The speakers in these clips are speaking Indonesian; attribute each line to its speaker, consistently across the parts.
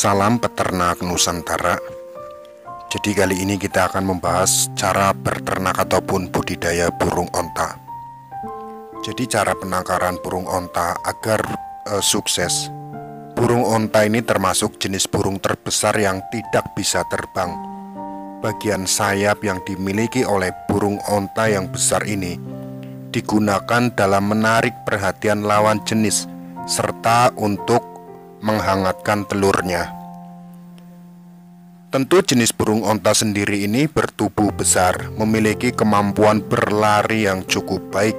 Speaker 1: Salam peternak Nusantara. Jadi kali ini kita akan membahas cara berternak ataupun budidaya burung onta. Jadi cara penangkaran burung onta agar uh, sukses. Burung onta ini termasuk jenis burung terbesar yang tidak bisa terbang. Bagian sayap yang dimiliki oleh burung onta yang besar ini digunakan dalam menarik perhatian lawan jenis serta untuk menghangatkan telurnya. Tentu jenis burung onta sendiri ini bertubuh besar, memiliki kemampuan berlari yang cukup baik.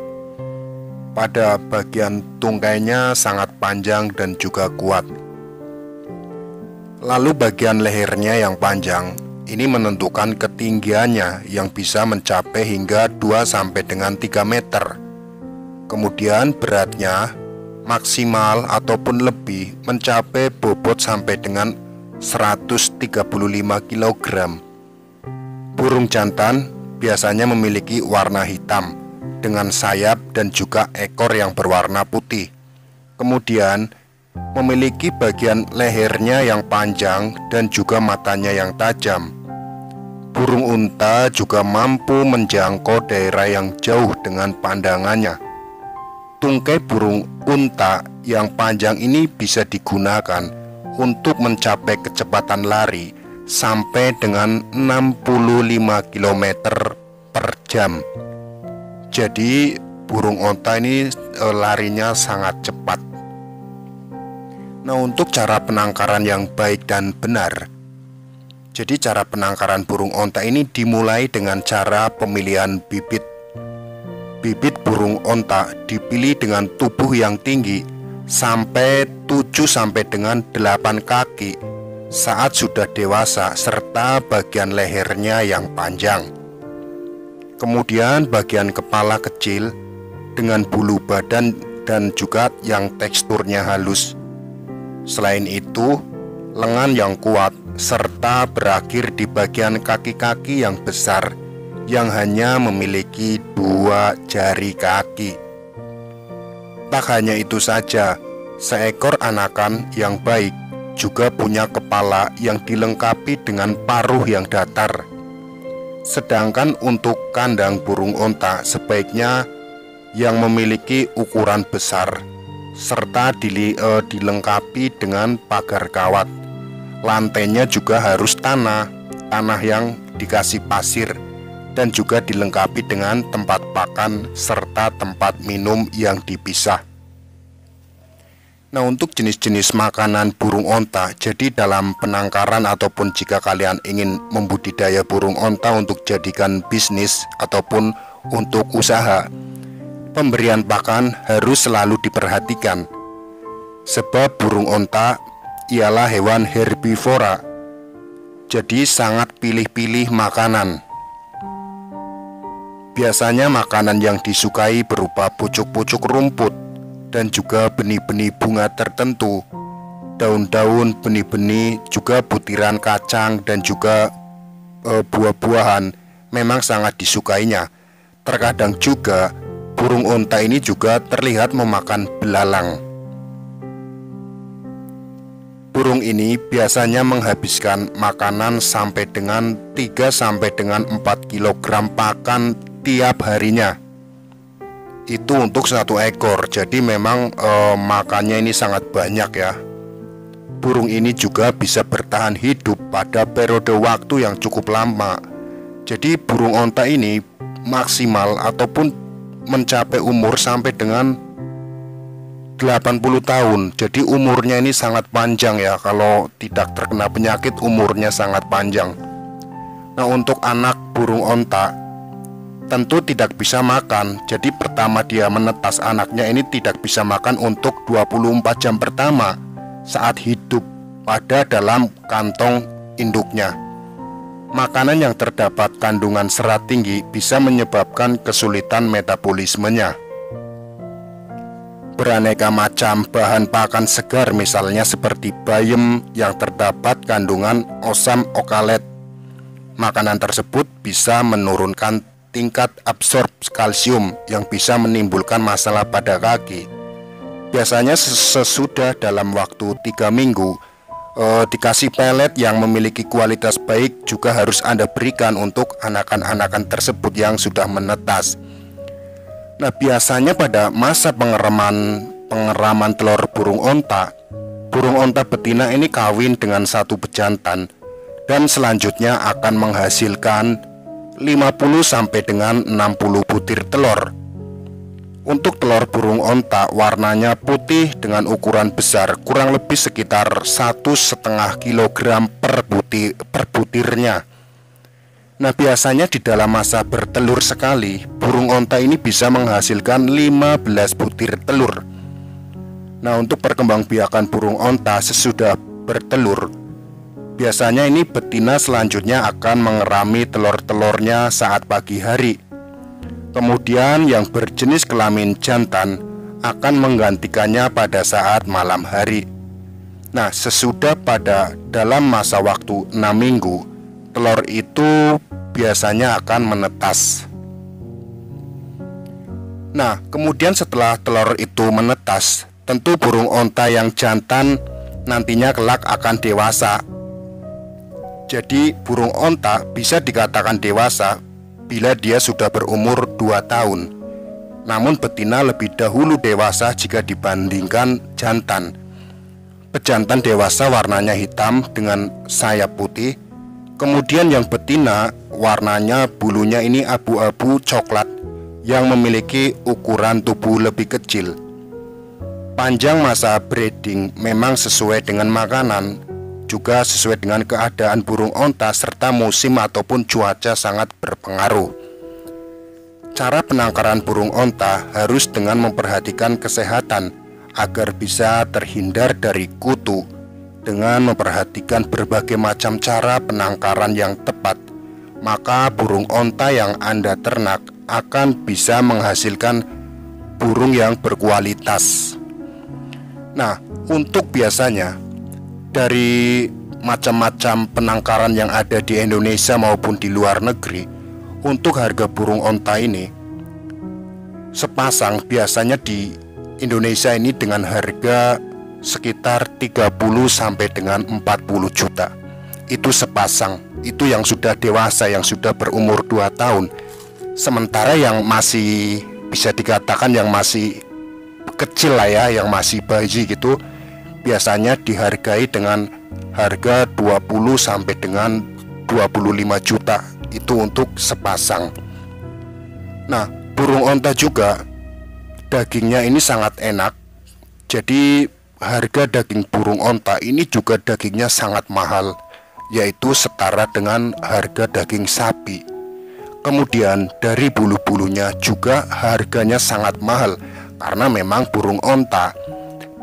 Speaker 1: Pada bagian tungkainya sangat panjang dan juga kuat. Lalu bagian lehernya yang panjang ini menentukan ketinggiannya yang bisa mencapai hingga 2 sampai dengan 3 meter. Kemudian beratnya maksimal ataupun lebih mencapai bobot sampai dengan 135 kg. Burung jantan biasanya memiliki warna hitam dengan sayap dan juga ekor yang berwarna putih. Kemudian memiliki bagian lehernya yang panjang dan juga matanya yang tajam. Burung unta juga mampu menjangkau daerah yang jauh dengan pandangannya Tungkai burung unta yang panjang ini bisa digunakan untuk mencapai kecepatan lari sampai dengan 65 km per jam. Jadi burung unta ini e, larinya sangat cepat. Nah, untuk cara penangkaran yang baik dan benar, jadi cara penangkaran burung onta ini dimulai dengan cara pemilihan bibit bibit burung onta dipilih dengan tubuh yang tinggi sampai 7 sampai dengan 8 kaki saat sudah dewasa serta bagian lehernya yang panjang. Kemudian bagian kepala kecil dengan bulu badan dan juga yang teksturnya halus. Selain itu, lengan yang kuat serta berakhir di bagian kaki-kaki yang besar yang hanya memiliki dua jari kaki. Tak hanya itu saja, seekor anakan yang baik juga punya kepala yang dilengkapi dengan paruh yang datar. Sedangkan untuk kandang burung onta sebaiknya yang memiliki ukuran besar serta dili, uh, dilengkapi dengan pagar kawat. Lantainya juga harus tanah, tanah yang dikasih pasir dan juga dilengkapi dengan tempat pakan serta tempat minum yang dipisah. Nah, untuk jenis-jenis makanan burung onta, jadi dalam penangkaran ataupun jika kalian ingin membudidaya burung onta untuk jadikan bisnis ataupun untuk usaha, pemberian pakan harus selalu diperhatikan. Sebab burung onta ialah hewan herbivora, jadi sangat pilih-pilih makanan. Biasanya makanan yang disukai berupa pucuk-pucuk rumput dan juga benih-benih bunga tertentu. Daun-daun, benih-benih, juga butiran kacang dan juga e, buah-buahan memang sangat disukainya. Terkadang juga burung unta ini juga terlihat memakan belalang. Burung ini biasanya menghabiskan makanan sampai dengan 3 sampai dengan 4 kg pakan tiap harinya. Itu untuk satu ekor. Jadi memang e, makannya ini sangat banyak ya. Burung ini juga bisa bertahan hidup pada periode waktu yang cukup lama. Jadi burung onta ini maksimal ataupun mencapai umur sampai dengan 80 tahun. Jadi umurnya ini sangat panjang ya. Kalau tidak terkena penyakit umurnya sangat panjang. Nah untuk anak burung onta tentu tidak bisa makan. Jadi pertama dia menetas anaknya ini tidak bisa makan untuk 24 jam pertama saat hidup pada dalam kantong induknya. Makanan yang terdapat kandungan serat tinggi bisa menyebabkan kesulitan metabolismenya. Beraneka macam bahan pakan segar misalnya seperti bayam yang terdapat kandungan osam okalet. Makanan tersebut bisa menurunkan tingkat absorb kalsium yang bisa menimbulkan masalah pada kaki. Biasanya sesudah dalam waktu tiga minggu, e, dikasih pelet yang memiliki kualitas baik juga harus Anda berikan untuk anakan-anakan tersebut yang sudah menetas. Nah, biasanya pada masa pengeraman pengeraman telur burung onta, burung onta betina ini kawin dengan satu pejantan dan selanjutnya akan menghasilkan 50 sampai dengan 60 butir telur. Untuk telur burung onta warnanya putih dengan ukuran besar kurang lebih sekitar satu setengah kilogram per, butir, per butirnya. Nah biasanya di dalam masa bertelur sekali burung onta ini bisa menghasilkan 15 butir telur. Nah untuk perkembangbiakan burung onta sesudah bertelur Biasanya ini betina selanjutnya akan mengerami telur-telurnya saat pagi hari Kemudian yang berjenis kelamin jantan akan menggantikannya pada saat malam hari. Nah, sesudah pada dalam masa waktu 6 minggu, telur itu biasanya akan menetas. Nah, kemudian setelah telur itu menetas, tentu burung onta yang jantan nantinya kelak akan dewasa. Jadi, burung onta bisa dikatakan dewasa bila dia sudah berumur 2 tahun. Namun betina lebih dahulu dewasa jika dibandingkan jantan. Pejantan dewasa warnanya hitam dengan sayap putih. Kemudian yang betina warnanya bulunya ini abu-abu coklat yang memiliki ukuran tubuh lebih kecil. Panjang masa breeding memang sesuai dengan makanan juga sesuai dengan keadaan burung onta serta musim ataupun cuaca sangat berpengaruh. Cara penangkaran burung onta harus dengan memperhatikan kesehatan agar bisa terhindar dari kutu dengan memperhatikan berbagai macam cara penangkaran yang tepat. Maka burung onta yang Anda ternak akan bisa menghasilkan burung yang berkualitas. Nah, untuk biasanya dari macam-macam penangkaran yang ada di Indonesia maupun di luar negeri untuk harga burung onta ini sepasang biasanya di Indonesia ini dengan harga sekitar 30 sampai dengan 40 juta. Itu sepasang itu yang sudah dewasa yang sudah berumur 2 tahun. Sementara yang masih bisa dikatakan yang masih kecil lah ya yang masih bayi gitu biasanya dihargai dengan harga 20 sampai dengan 25 juta itu untuk sepasang. Nah, burung onta juga dagingnya ini sangat enak. Jadi harga daging burung onta ini juga dagingnya sangat mahal, yaitu setara dengan harga daging sapi. Kemudian dari bulu-bulunya juga harganya sangat mahal karena memang burung onta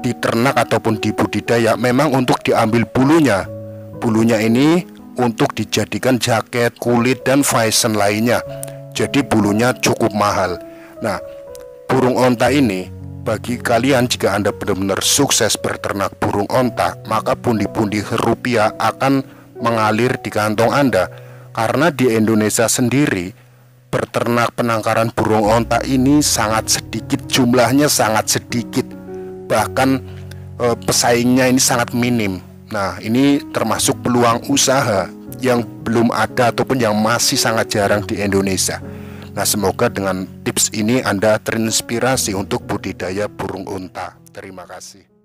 Speaker 1: diternak ataupun dibudidaya memang untuk diambil bulunya. Bulunya ini untuk dijadikan jaket, kulit dan fashion lainnya. Jadi bulunya cukup mahal. Nah, burung onta ini bagi kalian jika Anda benar-benar sukses berternak burung onta, maka pundi-pundi rupiah akan mengalir di kantong Anda. Karena di Indonesia sendiri berternak penangkaran burung onta ini sangat sedikit jumlahnya sangat sedikit bahkan e, pesaingnya ini sangat minim. Nah, ini termasuk peluang usaha yang belum ada ataupun yang masih sangat jarang di Indonesia. Nah, semoga dengan tips ini Anda terinspirasi untuk budidaya burung unta. Terima kasih.